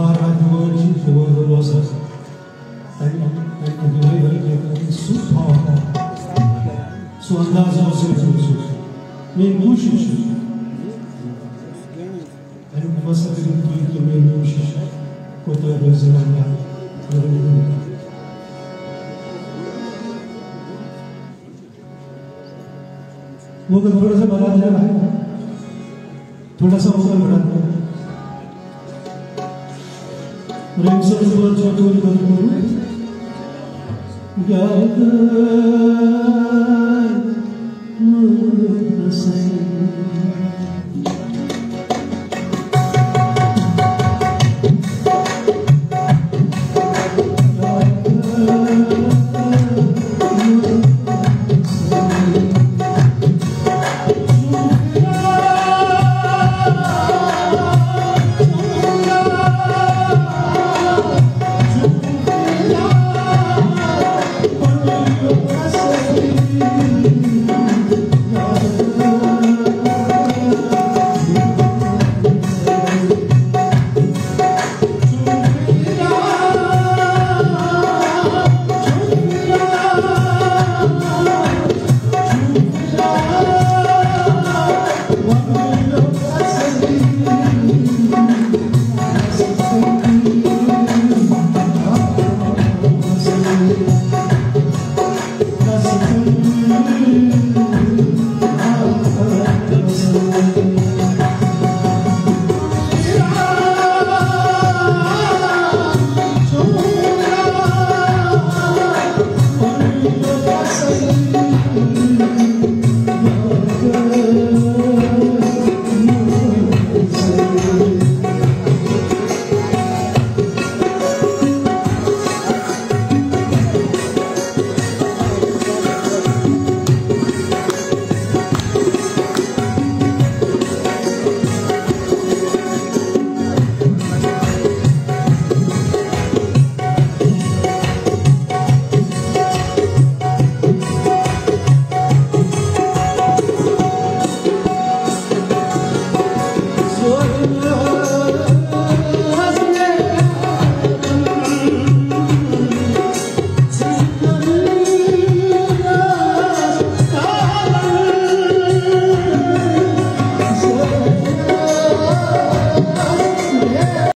महाराजों अगर थोड़ा सा बढ़ा जा रहा है थोड़ा सा ऊपर बढ़ा दो Renksel bacı dolmadı Yardım Nasıl